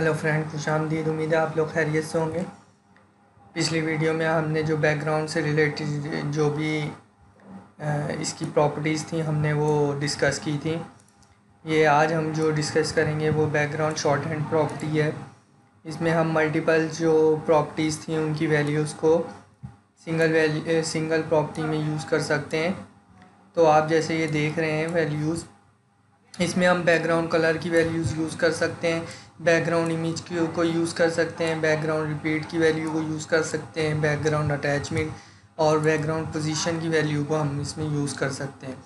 Hello friend खुश आमदीद उम्मीद है आप लोग खैरियत से होंगे। पिछली वीडियो में हमने जो बैकग्राउंड से रिलेटेड जो भी इसकी प्रॉपर्टीज़ थी, हमने वो डिस्कस की थी। ये आज हम जो डिस्कस करेंगे वो बैकग्राउंड शॉर्ट हैंड प्रॉपर्टी है। इसमें हम मल्टीपल जो प्रॉपर्टीज़ थी, उनकी वैल्यूज़ को सिंगल वैल्यू सिंगल प्रॉपर्टी में यूज़ कर सकते हैं। तो आप जैसे ये देख रहे हैं वैल्यूज़ इसमें हम बैकग्राउंड कलर की वैल्यूज़ यूज़ कर सकते हैं बैकग्राउंड इमेज की को यूज़ कर सकते हैं बैकग्राउंड रिपीट की वैल्यू को यूज़ कर सकते हैं बैकग्राउंड अटैचमेंट और बैकग्राउंड पोजीशन की वैल्यू को हम इसमें यूज़ कर सकते हैं।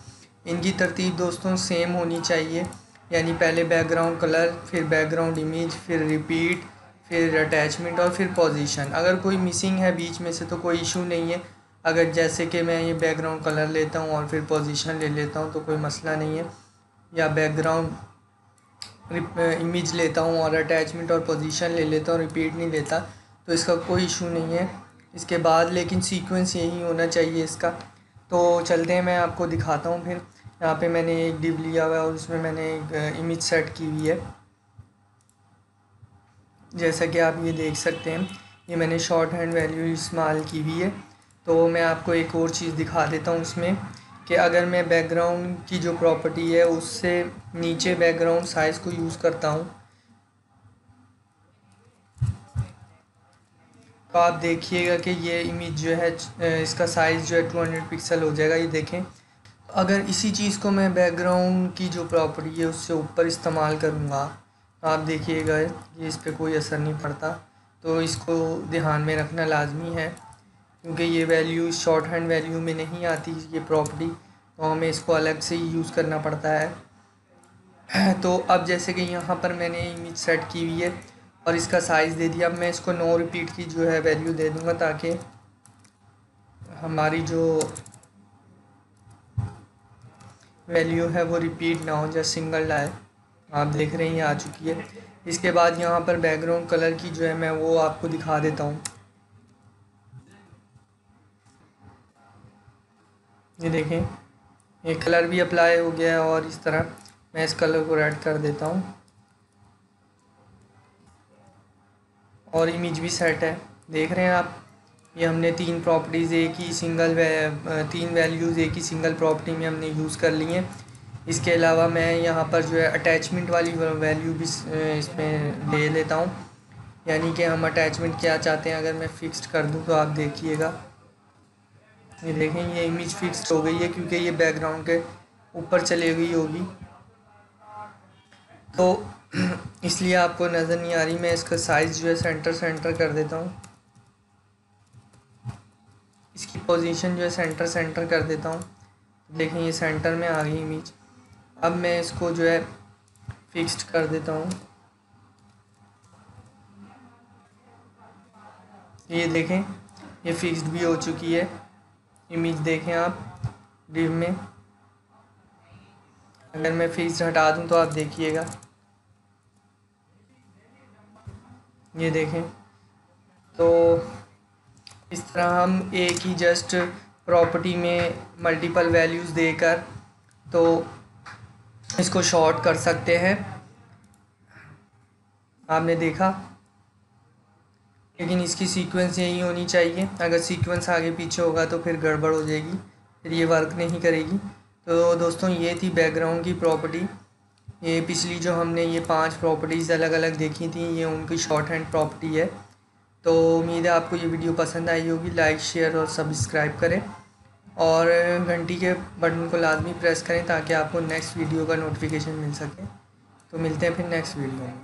इनकी तरतीब दोस्तों सेम होनी चाहिए, यानी पहले बैकग्राउंड कलर फिर बैकग्राउंड इमेज फिर रिपीट फिर अटैचमेंट और फिर पोजीशन अगर कोई मिसिंग है बीच में से तो कोई इशू नहीं है। अगर जैसे कि मैं ये बैकग्राउंड कलर लेता हूँ और फिर पोजीशन ले लेता हूँ तो कोई मसला नहीं है। या बैकग्राउंड इमेज लेता हूँ और अटैचमेंट और पोजीशन ले लेता हूँ रिपीट नहीं लेता तो इसका कोई इशू नहीं है। इसके बाद लेकिन सीक्वेंस यही होना चाहिए इसका। तो चलते हैं, मैं आपको दिखाता हूँ फिर। यहाँ पे मैंने एक डिब लिया हुआ है और उसमें मैंने एक इमेज सेट की हुई है। जैसा कि आप ये देख सकते हैं, ये मैंने शॉर्ट हैंड वैल्यू इस्तेमाल की हुई है। तो मैं आपको एक और चीज़ दिखा देता हूँ उसमें। कि अगर मैं बैकग्राउंड की जो प्रॉपर्टी है, उससे नीचे बैकग्राउंड साइज़ को यूज़ करता हूँ। तो आप देखिएगा कि ये इमेज जो है इसका साइज़ जो है टू हंड्रेड पिक्सल हो जाएगा, ये देखें। अगर इसी चीज़ को मैं बैकग्राउंड की जो प्रॉपर्टी है, उससे ऊपर इस्तेमाल करूँगा तो आप देखिएगा, ये इस पर कोई असर नहीं पड़ता। तो इसको ध्यान में रखना लाजमी है। क्योंकि ये वैल्यू शॉर्ट हैंड वैल्यू में नहीं आती ये प्रॉपर्टी तो हमें इसको अलग से ही यूज़ करना पड़ता है। तो अब जैसे कि यहाँ पर मैंने इमेज सेट की हुई है और इसका साइज़ दे दिया, अब मैं इसको नो रिपीट की जो है वैल्यू दे दूँगा ताकि हमारी जो वैल्यू है वो रिपीट ना हो, जैसे सिंगल लाए आप देख रहे हैं आ चुकी है। इसके बाद यहाँ पर बैकग्राउंड कलर की जो है मैं वो आपको दिखा देता हूँ। ये देखें ये कलर भी अप्लाई हो गया है और इस तरह मैं इस कलर को रेड कर देता हूँ। और इमेज भी सेट है। देख रहे हैं आप, ये हमने तीन प्रॉपर्टीज़ एक ही सिंगल तीन वैल्यूज़ एक ही सिंगल प्रॉपर्टी में हमने यूज़ कर ली हैं। इसके अलावा मैं यहाँ पर जो है अटैचमेंट वाली वैल्यू भी इसमें ले लेता हूँ। यानी कि हम अटैचमेंट क्या चाहते हैं, अगर मैं फ़िक्स्ड कर दूँ तो आप देखिएगा। ये देखें, ये इमेज फिक्स हो गई है क्योंकि ये बैकग्राउंड के ऊपर चली गई होगी। तो इसलिए आपको नज़र नहीं आ रही, मैं इसका साइज़ जो है सेंटर सेंटर कर देता हूँ। इसकी पोजीशन जो है सेंटर सेंटर कर देता हूँ। देखें, ये सेंटर में आ गई इमेज अब मैं इसको जो है फिक्स्ड कर देता हूँ। ये देखें, ये फिक्स्ड भी हो चुकी है। इमेज देखें आप डिव में। अगर मैं फ़ीस हटा दूँ तो आप देखिएगा। ये देखें। तो इस तरह हम एक ही जस्ट प्रॉपर्टी में मल्टीपल वैल्यूज़ देकर तो इसको शॉर्ट कर सकते हैं। आपने देखा? लेकिन इसकी सीक्वेंस यही होनी चाहिए। अगर सीक्वेंस आगे पीछे होगा तो फिर गड़बड़ हो जाएगी, फिर ये वर्क नहीं करेगी। तो दोस्तों, ये थी बैकग्राउंड की प्रॉपर्टी ये पिछली जो हमने ये पाँच प्रॉपर्टीज़ अलग अलग देखी थी, ये उनकी शॉर्ट हैंड प्रॉपर्टी है। तो उम्मीद है आपको ये वीडियो पसंद आई होगी। लाइक शेयर और सब्सक्राइब करें। और घंटी के बटन को लाजमी प्रेस करें ताकि आपको नेक्स्ट वीडियो का नोटिफिकेशन मिल सके। तो मिलते हैं फिर नेक्स्ट वीडियो में।